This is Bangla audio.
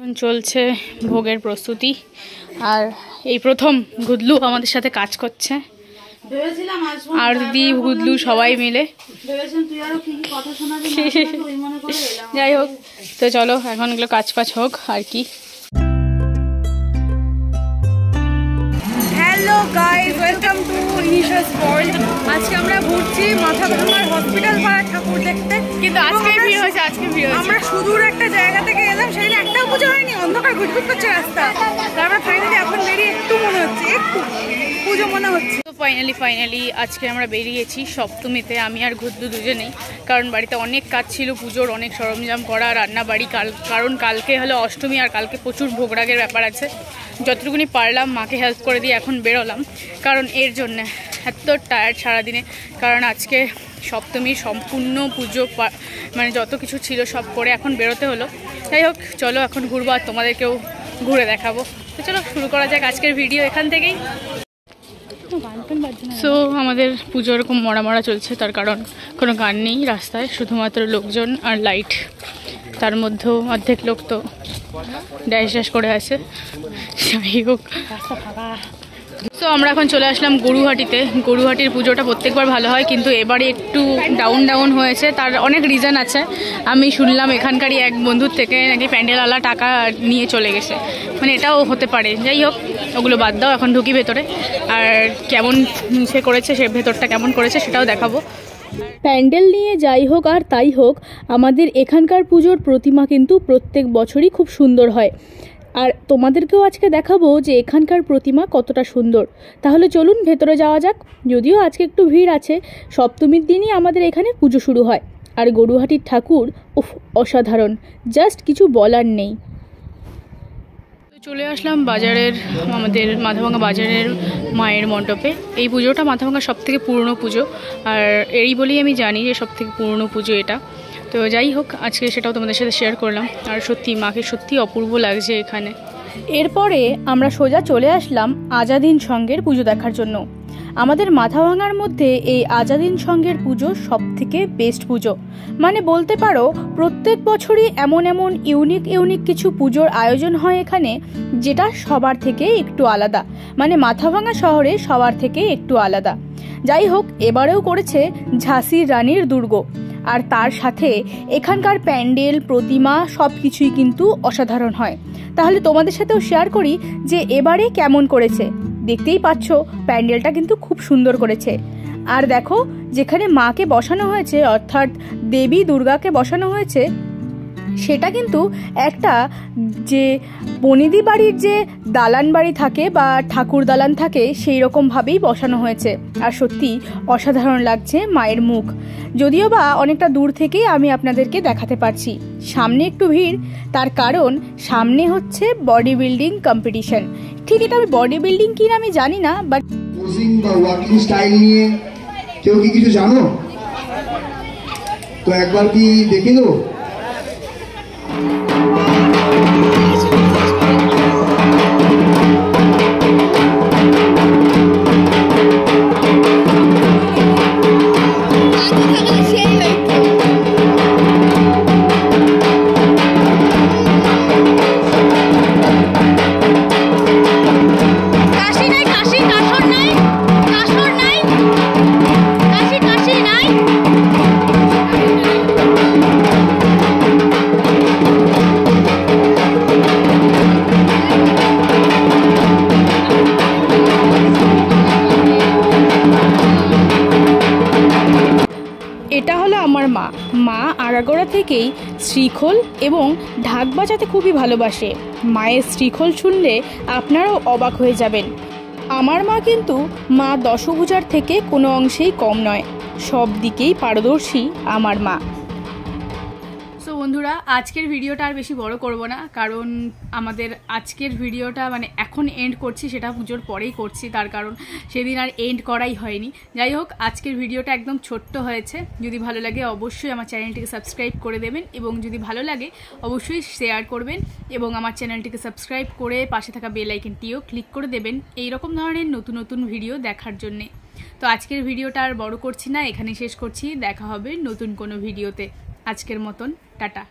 এখন চলছে ভোগের প্রস্তুতি। আর এই প্রথম গুদলু আমাদের সাথে কাজ করছে। আর দিদি গুদলু সবাই মিলে। ভেবেছিলাম তুই আরও কি কি কথা শোনাবি না শোনাবি, ওই মনে করে এলাম। যাই হোক তো চলো এখন এগুলো কাজ ফাজ হোক আর কি। হ্যালো গাইস ওয়েলকাম টু ইনিশাস ওয়ার্ল্ড আজকে আমরা ঘুরছি মাথা ভাঙার হসপিটাল পাড়া ঠাকুর দেখতে। কিন্তু আজকে ভিড় হয়েছে আজকে ভিড় আমরা সুদূর একটা পুজো হয়নি, অন্ধকার ঘুটঘুট করছে রাস্তা। তারপর ফাইনালি এখন বেরিয়ে একটু মনে হচ্ছে, একটু পুজো মনে হচ্ছে। ফাইনালি ফাইনালি আজকে আমরা বেরিয়েছি সপ্তমীতে, আমি আর ঘুদ্দু দুজনেই, কারণ বাড়িতে অনেক কাজ ছিল, পুজোর অনেক সরঞ্জাম করা রান্না বাড়ি কাল কারণ কালকে হলো অষ্টমী আর কালকে প্রচুর ভোগরাগের ব্যাপার আছে। যতটুকুনি পারলাম মাকে হেল্প করে দিয়ে এখন বেরোলাম। কারণ এর জন্যে এত টায়ার্ড সারাদিনে। কারণ আজকে সপ্তমীর সম্পূর্ণ পুজো মানে যত কিছু ছিল সব করে এখন বেরোতে হলো। যাই হোক, চলো এখন ঘুরবো আর তোমাদেরকেও ঘুরে দেখাবো। তো চলো, শুরু করা যাক আজকের ভিডিও এখান থেকেই। সো আমাদের পুজো এরকম মরা মরা চলছে, তার কারণ কোনো গান নেই রাস্তায়, শুধুমাত্র লোকজন আর লাইট তার মধ্যেও অর্ধেক লোক তো ড্যাশ ড্যাশ করে আছে। তো আমরা এখন চলে আসলাম গরুহাটিতে। গরুহাটির পুজোটা প্রত্যেকবার ভালো হয়, কিন্তু এবারে একটু ডাউন ডাউন হয়েছে। তার অনেক রিজন আছে। আমি শুনলাম এখানকারই এক বন্ধুর থেকে নাকি প্যান্ডেলওয়ালা টাকা নিয়ে চলে গেছে। মানে এটাও হতে পারে। যাই হোক ওগুলো বাদ দাও, এখন ঢুকি ভেতরে। আর কেমন সে করেছে, সে ভেতরটা কেমন করেছে, সেটাও দেখাবো। প্যান্ডেল নিয়ে যাই হোক আর তাই হোক, আমাদের এখানকার পুজোর প্রতিমা কিন্তু প্রত্যেক বছরই খুব সুন্দর হয়। আর তোমাদেরকেও আজকে দেখাবো যে এখানকার প্রতিমা কতটা সুন্দর। তাহলে চলুন ভেতরে যাওয়া যাক, যদিও আজকে একটু ভিড় আছে, সপ্তমীর দিনই আমাদের এখানে পুজো শুরু হয়। আর গরুহাটির ঠাকুর, উফ, অসাধারণ, জাস্ট কিছু বলার নেই। চলে আসলাম বাজারের, আমাদের মাথাভাঙা বাজারের মায়ের মণ্ডপে। এই পুজোটা মাথাভাঙা সব থেকে পুরনো পুজো। আর এই বলেই আমি জানি যে সব থেকে পুরনো পুজো এটা। তো যাই হোক, আজকে সেটাও তোমাদের সাথে শেয়ার করলাম। আর সত্যি, মাকে সত্যি অপূর্ব লাগছে এখানে। এরপরে আমরা সোজা চলে আসলাম আজাদিন সঙ্গের পুজো দেখার জন্য। আমাদের মাথা ভাঙার মধ্যে এই আজাদিন সঙ্গের পুজো সব থেকে বেস্ট পুজো। মানে বলতে পারো, প্রত্যেক বছরই এমন এমন ইউনিক ইউনিক কিছু পুজোর আয়োজন হয় এখানে, যেটা সবার থেকে একটু আলাদা। মানে মাথাভাঙা শহরে সবার থেকে একটু আলাদা। যাই হোক, এবারেও করেছে ঝাঁসির রানীর দুর্গ। আর তার সাথে এখানকার প্যান্ডেল, প্রতিমা সব কিছুই কিন্তু অসাধারণ হয়। তাহলে তোমাদের সাথেও শেয়ার করি যে এবারে কেমন করেছে। দেখতেই পাচ্ছ, প্যান্ডেলটা কিন্তু খুব সুন্দর করেছে। আর দেখো, যেখানে মাকে বসানো হয়েছে, অর্থাৎ দেবী দুর্গাকে বসানো হয়েছে সেটা কিন্তু একটা যে বনিদি বাড়ির যে দালান বাড়ি থাকে বা ঠাকুর দালান থাকে, সেই রকমভাবেই বসানো হয়েছে। আর সত্যি অসাধারণ লাগছে মায়ের মুখ। যদিও বা অনেকটা দূর থেকেই আমি আপনাদেরকে দেখাতে পারছি। সামনে একটু ভিড়, তার কারণ সামনে হচ্ছে বডি বিল্ডিং কম্পিটিশন। ঠিক এটা আমি বডি বিল্ডিং কি না আমি জানি না, বাট বা ওয়াকিং স্টাইল নিয়ে কেউ কি কিছু জানো? তো একবার কি এটা হলো আমার মা। মা আড়াগোড়া থেকেই শ্রীখোল এবং ঢাক বাজাতে খুবই ভালোবাসে। মায়ের শ্রীখোল শুনলে আপনারাও অবাক হয়ে যাবেন। আমার মা কিন্তু মা দশভূজার থেকে কোনো অংশেই কম নয়। সব দিকেই পারদর্শী আমার মা। বন্ধুরা, আজকের ভিডিওটা আর বেশি বড় করব না, কারণ আমাদের আজকের ভিডিওটা মানে এখন এন্ড করছি, সেটা পুজোর পরেই করছি, তার কারণ সেদিন আর এন্ড করাই হয়নি। যাই হোক, আজকের ভিডিওটা একদম ছোট্ট হয়েছে। যদি ভালো লাগে অবশ্যই আমার চ্যানেলটিকে সাবস্ক্রাইব করে দেবেন, এবং যদি ভালো লাগে অবশ্যই শেয়ার করবেন, এবং আমার চ্যানেলটিকে সাবস্ক্রাইব করে পাশে থাকা বেল আইকনটিও ক্লিক করে দেবেন, এই রকম ধরনের নতুন নতুন ভিডিও দেখার জন্যে। তো আজকের ভিডিওটা আর বড় করছি না এখানে শেষ করছি, দেখা হবে নতুন কোনো ভিডিওতে আজকের মতন টাটা।